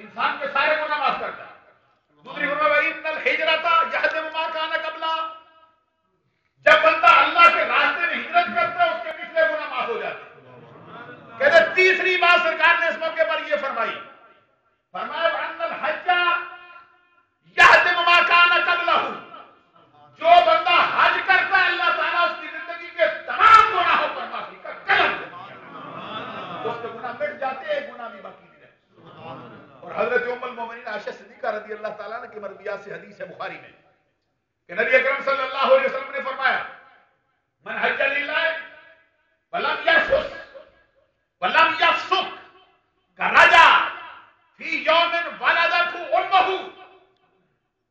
इंसान के सारे गुना माफ़ करता है दूसरी फरमाया हिजरता यहदम मा काना कबला। जब बंदा अल्लाह के रास्ते में हिजरत करता है, उसके पिछले गुना माफ़ हो जाते तीसरी बात सरकार ने इस मौके पर यह फरमाई। फरमाया अन्नल हज्जा यहदम मा काना कबलहू जो बंदा हज करता है अल्लाह ताला उसकी ज़िंदगी के तमाम गुनाहों पर माफ़ी का कलम उसके गुनाह मिट जाते हैं गुनाह भी बाकी नहीं रहते और हज़रत उम्मुल मोमिनीन आयशा सिद्दीका रज़ी अल्लाह ताला ने की मरवियात से हदीस है बुखारी में कि नबी अकरम सल्लल्लाहु अलैहि वसल्लम ने फरमाया मन हज लिल्लाह वलम यफुस वलम यफसुक कराजा फ़ी यौमिन वलदतु उम्मुहु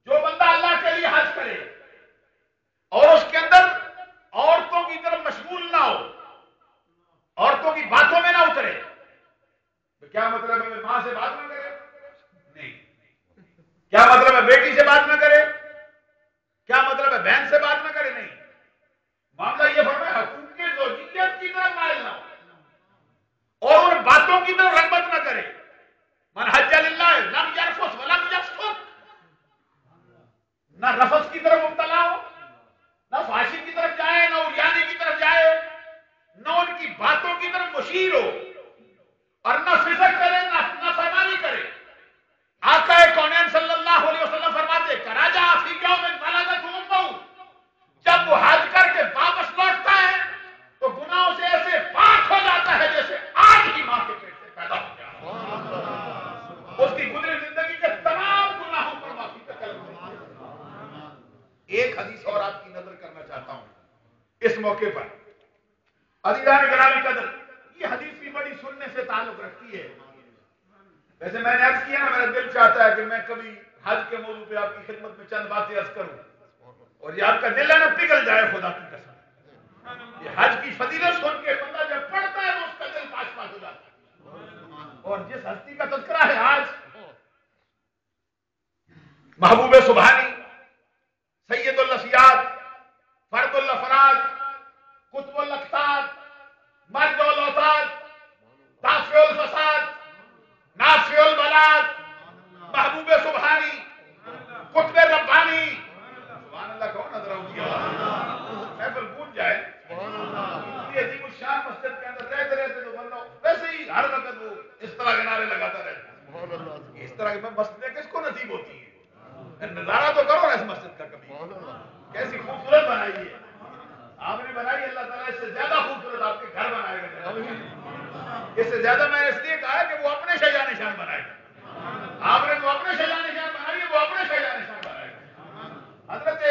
जो बंदा अल्लाह के लिए हज करे और उसके अंदर औरतों की तरफ़ मशगूल ना हो औरतों की बातों में ना उतरे क्या मतलब है, माँ से बात ना करे? नहीं। क्या मतलब है, बेटी से बात ना करे? क्या मतलब है, बहन से बात ना करे? नहीं। मामला यह फरमाया हकूक के जोजियत की तरफ़ मायल ना हो। और उन बातों की तरफ़ रगबत ना करे। मन हज्जा लम ना रफस की तरफ़ मुब्तला हो ना फाशी की तरफ़ जाए ना उरियाने की तरफ़ जाए न उनकी बातों की तरफ़ मुशीर हो और न फिसक करे ना न फरमानी करे आका कौनैन सल्लल्लाहु अलैहि वसल्लम फरमाते कराजा अफ्रीका में वलदत उम्महु जब वो हज करके वापस लौटता है तो गुनाहों से ऐसे पाक हो जाता है जैसे आज ही माँ के पेट से पैदा हो गया उसकी गुजरी ज़िंदगी के तमाम गुनाहों पर माफ़ी का कलम एक हदीस और आपकी नज़र करना चाहता हूँ इस मौके पर अदीदान ग्रामी कदर। ये हदीस भी बड़ी सुनने से ताल्लुक रखती है। वैसे मैंने अर्ज़ किया ना, मेरा दिल चाहता है कि मैं कभी हज के मौजू पे आपकी खिदमत में चंद बातें अर्ज़ करूँ। और ये आपका दिल है ना, पिघल जाए खुदा की कसम। ये हज की फजीलत सुन के बंदा जब पढ़ता है तो उसका दिल पास पास हो जाता है। और जिस हस्ती का तस्करा है आज, महबूब सुबहानी सैयदुल नसियात फरदुल अफराद कुतुबुल अख्तार मर्दुल औताद दाफियुल फसाद नाफियुल बलाद महबूब सुबहानी कुतुब रब्बानी सुभान अल्लाह कौन नज़र आऊँगी महफिल गूंज जाए इतनी अजीम शान मस्जिद के अंदर रहते रहते तो बंदा वैसे ही हर वक्त वो इस तरह के नारे लगाता रहता है इस तरह की मस्जिदें किसको नसीब होती है नज़ारा तो करो ना इस मस्जिद का कभी कैसी खूबसूरत बनाई है आपने बनाई अल्लाह ताला इससे ज़्यादा खूबसूरत आपके घर बनाएगा ज़्यादा मैंने इसलिए कहा कि वो अपने शजा निशान बनाएगा। आपने तो अपने शजा निशान बनाई है वो अपने शजा निशान बनाएगा। हज़रत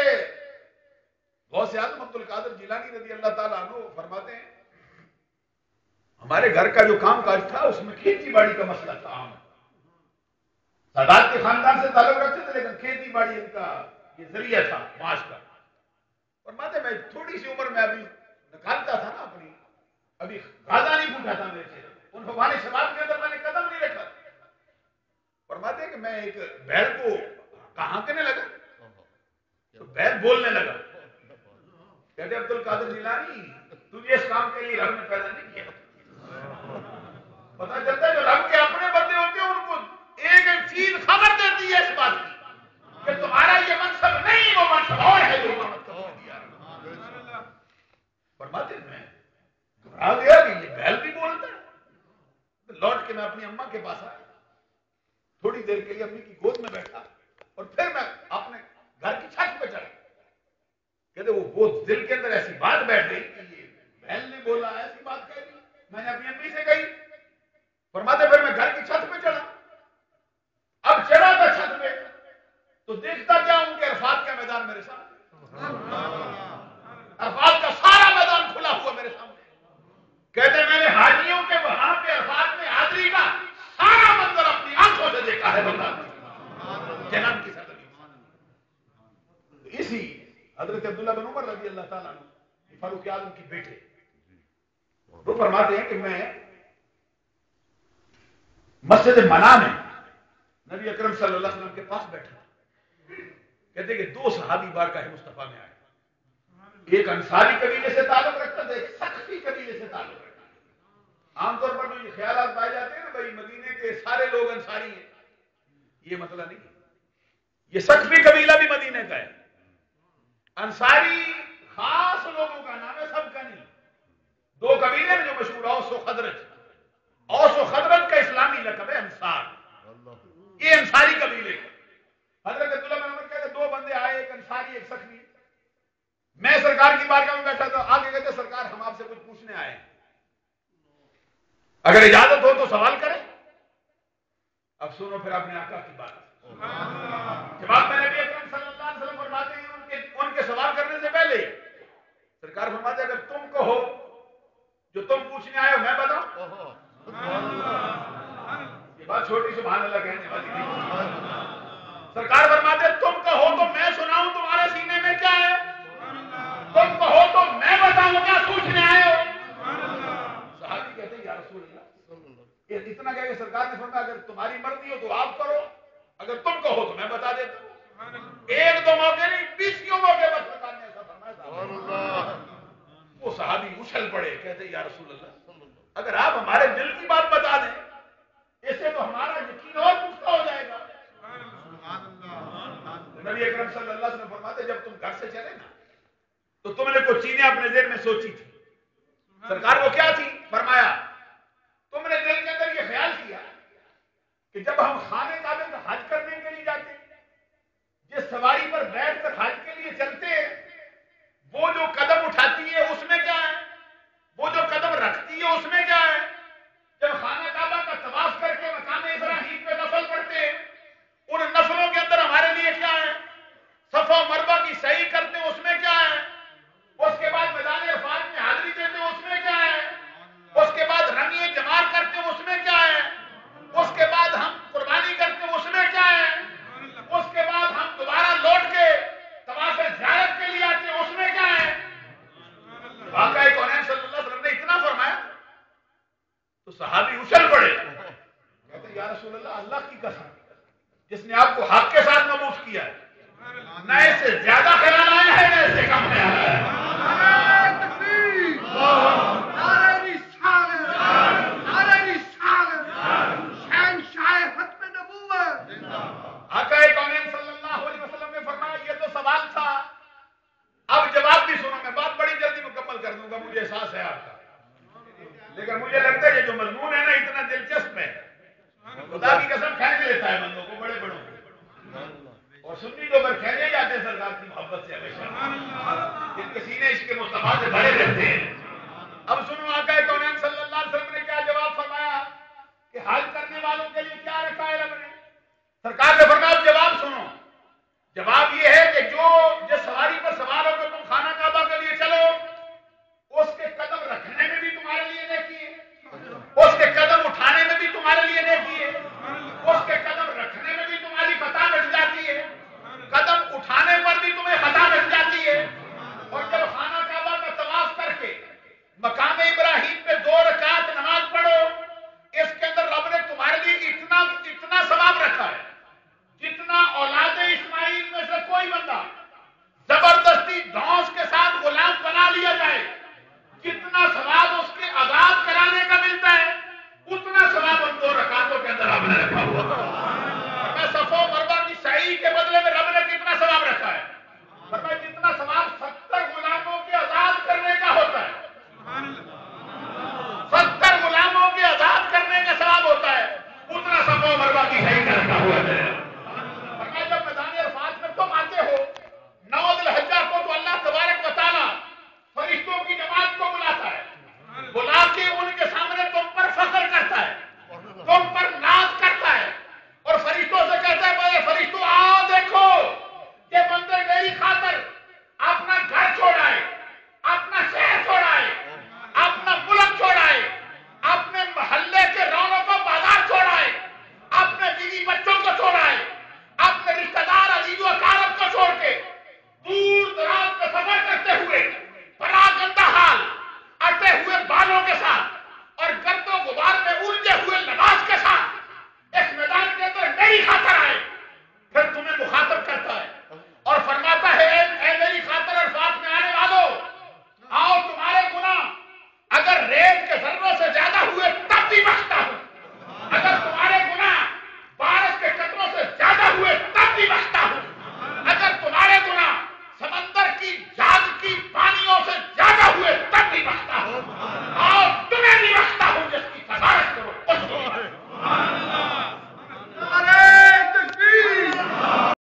गौसे आज़म अब्दुल कादर जिलानी रज़ी अल्लाह ताला फरमाते हैं, हमारे घर का जो काम काज था, उसमें खेती बाड़ी का मसला था। आम सादात के खानदान से ताल्लुक रखते थे, लेकिन खेती बाड़ी इनका ये ज़रिया था, माश का। और माते मैं थोड़ी सी उम्र में अभी निकालता था ना अपनी, अभी गाजा नहीं पूछा था मेरे भगवान शबाब के अंदर मैंने कदम नहीं रखा। फरमाते कि मैं एक बैल को कहाँ करने लगा? तो बैल बोलने लगा। कहते, अब्दुल कादर जिलानी तुझे इस काम के लिए रब ने पैदा नहीं किया। पता चलता है जो रब के अपने बंदे होते हैं, उनको एक एक चीज़ खबर देती है इस बात की कि तुम्हारा ये मनसब नहीं, वो मनसब और है जो का दिया फरमाते मैं घबरा गया कि ये बैल भी बोलता है तो लौट के मैं अपनी अम्मा के पास आया। थोड़ी देर के लिए अम्मी की गोद में बैठा और फिर मैं अपने घर की छत पर चढ़ा कहते, वो वो दिल के अंदर ऐसी बात बैठ गई कि ये बैल ने बोला, ऐसी बात कह दी। मैंने अपनी अम्मी से कही फरमाते फिर मैं घर की छत पे चढ़ा अब चढ़ा था छत पे तो देखता क्या हूँ कि अरफात का मैदान मेरे सामने अरफात का सारा मैदान खुला हुआ मेरे सामने कहते मैंने हाजियों के वहाँ पे अरफात में हाजिरी का सारा मंजर अपनी आँखों से देखा है बंदा जन्म की सदर इसी हज़रत अब्दुल्ला बिन उमर रज़ी अल्लाह ताला फारूक आज़म की बेटे। वो फरमाते हैं कि मैं मस्जिद मना में नबी अकरम सल्लल्लाहु अलैहि वसल्लम के पास बैठा। कहते कि दो सहाबी बार का मुस्तफ़ा में आए। एक अंसारी कबीले से ताल्लुक रखता था, एक सख्ती कबीले से ताल्लुक रखता आमतौर पर ये ख्याल पाए जाते हैं ना, भाई, मदीने के सारे लोग अंसारी हैं। ये मतलब नहीं ये सकफी कबीला भी मदीने का है। अंसारी खास लोगों का नाम है सबका नहीं। दो कबीले हैं जो मशहूर औस खदरत औस खदरत का इस्लामी लकब है अंसार। ये अंसारी कबीले हज़रत अब्दुल्ला कहते दो बंदे आए एक अंसारी एक सखनी मैं सरकार की बारगाह में बैठा था आगे कहते सरकार हम आपसे कुछ पूछने आए अगर इजाज़त हो तो सवाल करें। अब सुनो फिर अपने आका की बात। जवाब में नबी अकरम सल्लल्लाहु अलैहि वसल्लम फरमाते हैं उनके उनके सवाल करने से पहले सरकार फरमाते अगर तुम कहो जो तुम पूछने आए हो मैं बताऊँ? ये बात छोटी सुबह अल्लाह कहने वाली सरकार फरमाते तुम कहो तो मैं सुनाऊं तुम्हारे सीने में क्या है? तुम कहो तो मैं बताऊँ क्या पूछने आए हो? साहबी कहते हैं यार ये इतना कह सरकार ने फरमाया अगर तुम्हारी मर्ज़ी हो तो आप करो अगर तुम कहो तो मैं बता देता हूँ एक दो मौके नहीं बीसियों मौके पर सरकार ने ऐसा फरमाया वो साहबी उछल पड़े कहते यार रसूल अल्लाह अगर आप हमारे दिल की बात बता दें इससे तो हमारा यकीन और पुख्ता हो जाएगा। नबी अकरम सल्लल्लाहु अलैहि वसल्लम फरमाते जब तुम घर से चले ना तो तुमने कुछ चीज़ें अपने दिल में सोची थी। सरकार वो क्या थी? फरमाया तुमने दिल के अंदर ये ख्याल किया कि जब हम खाने काबे का हज करने के लिए जाते जिस सवारी पर बैठकर हज के लिए चलते वो जो कदम उठाती है उसमें क्या है वो जो कदम रखती है उसमें क्या है जब खाना काबा का तबाफ करके मकान इब्राहिम पे नफल पड़ते उन नफलों के अंदर हमारे लिए क्या है सफ़ा मरबा की सही करते उसमें क्या है उसके बाद मैदान अरफात में हाजिरी देते उसमें क्या है उसके बाद रंगी जमार करते उसमें क्या है उसके बाद हम कुर्बानी करते उसमें क्या है उसके बाद हम दोबारा लौट के तमाशे ज्यारत के लिए आते उसमें क्या है वाकई कौन सल्लल्लाहु ने इतना फरमाया तो सहाबी उछल पड़े कहते या रसूल अल्लाह अल्लाह की कसम जिसने आपको हक के साथ मबूस किया है न इससे ज़्यादा ख्याल आया है न इससे कम ख्याल आया है मुझे एहसास है आपका लेकिन मुझे लगता है जो मजमून है ना इतना दिलचस्प है खुदा की कसम फेंक लेता है बंदों को बड़े बड़ों को। और सुन्नी तो अगर खेले जाते हैं सरकार की मोहब्बत से हमेशा। जिनके सीने इसके मुस्तफ़ा से भरे रहते हैं। अब सुनो आका